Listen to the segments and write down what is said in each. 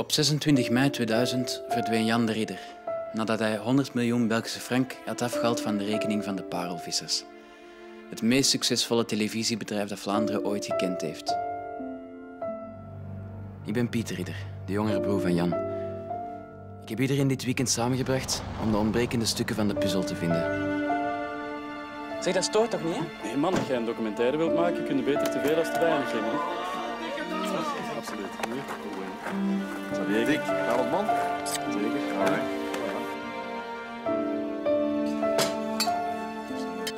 Op 26 mei 2000 verdween Jan de Ridder nadat hij 100 miljoen Belgische frank had afgehaald van de rekening van de parelvissers. Het meest succesvolle televisiebedrijf dat Vlaanderen ooit gekend heeft. Ik ben Pieter Ridder, de jongere broer van Jan. Ik heb iedereen dit weekend samengebracht om de ontbrekende stukken van de puzzel te vinden. Zeg, dat stoort toch niet, hè? Nee, man, als jij een documentaire wilt maken, kun je beter te veel als te weinig hebben. Xavier. Dik, Karel man. Zeker.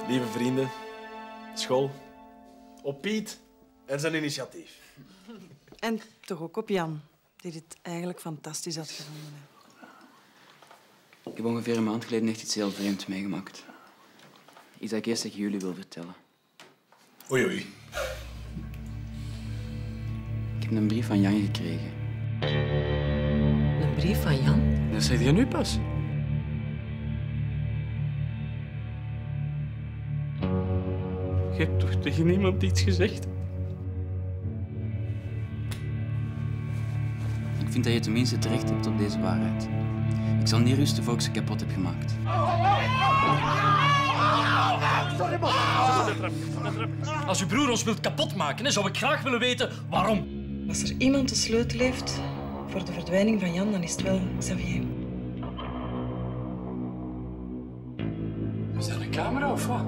Lieve vrienden, school, op Piet en zijn initiatief. En toch ook op Jan, die dit eigenlijk fantastisch had gevonden. Ik heb ongeveer een maand geleden echt iets heel vreemds meegemaakt. Iets dat ik eerst tegen jullie wil vertellen. Oei, oei. Ik heb een brief van Jan gekregen. Brief van Jan? Dat zeg je nu pas. Je hebt toch tegen niemand iets gezegd? Ik vind dat je tenminste terecht hebt op deze waarheid. Ik zal niet rusten voor ik ze kapot heb gemaakt. Als uw broer ons wilt kapotmaken, zou ik graag willen weten waarom. Als er iemand de sleutel heeft voor de verdwijning van Jan, dan is het wel Xavier. Is dat een camera of wat?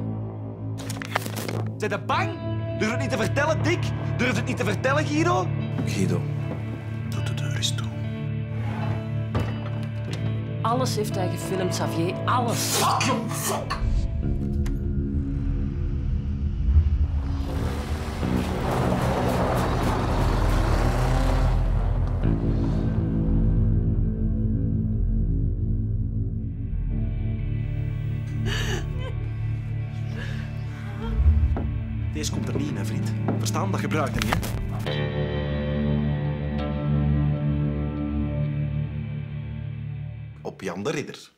Zijn je bang? Durf het niet te vertellen, Dick? Durf het niet te vertellen, Guido? Guido, doe de deur eens toe. Alles heeft hij gefilmd, Xavier. Alles. Komt er niet in, vriend. Verstaan? Dat gebruikt hij niet, hè? Op Jan de Ridder.